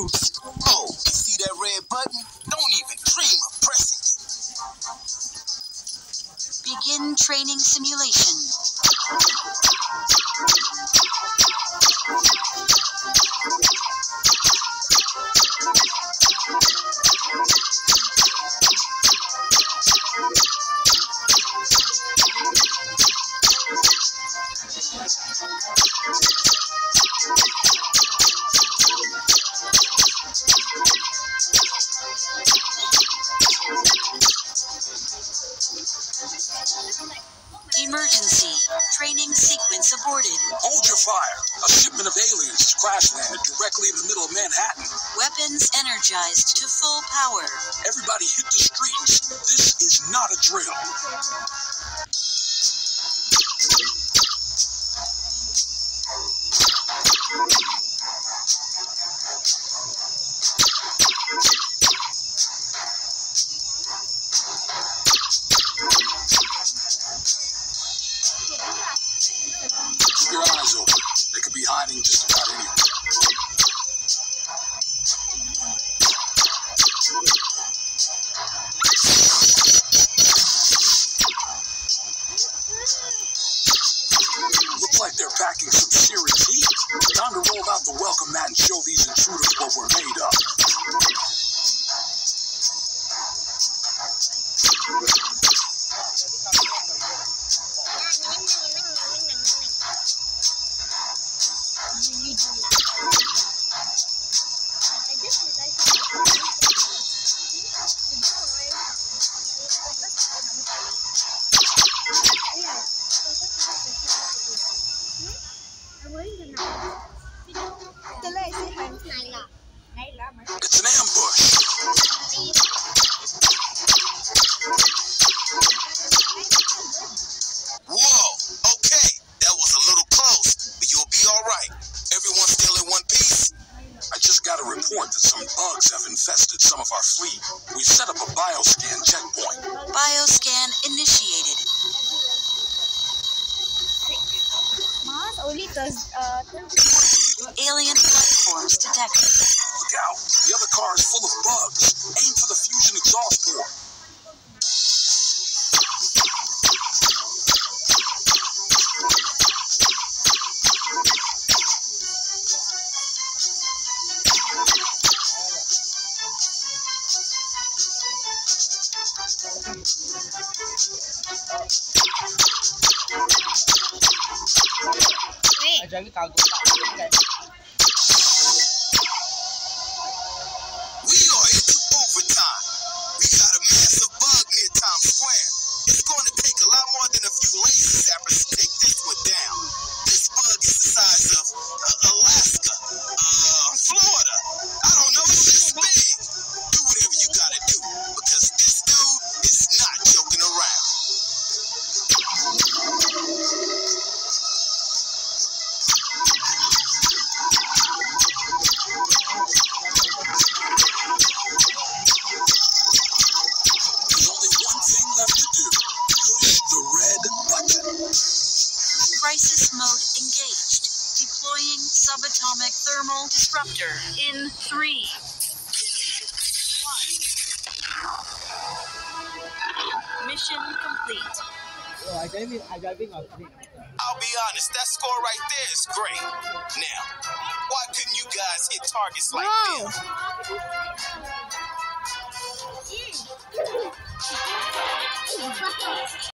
Oh, you see that red button? Don't even dream of pressing it. Begin training simulation. Emergency. Training sequence aborted. Hold your fire. A shipment of aliens has crash landed directly in the middle of Manhattan. Weapons energized to full power. Everybody hit the streets. This is not a drill. Hiding just about anywhere. Looks like they're packing some serious heat. Time to roll out the welcome mat and show these intruders what we're made of. It's an ambush. Whoa, okay, that was a little close, but you'll be all right. Everyone still in one piece? I just got a report that some bugs have infested some of our fleet. We've set up a bioscan checkpoint. Bioscan initiated. Mars. Uh, Alien life forms detected. Look out. The other car is full of bugs. Aim for the fusion exhaust port. Ajarin cargo tak. We Crisis mode engaged. Deploying subatomic thermal disruptor in three. Mission complete. I driving, I driving I'll be honest, that score right there is great. Now, why couldn't you guys hit targets like Whoa. this?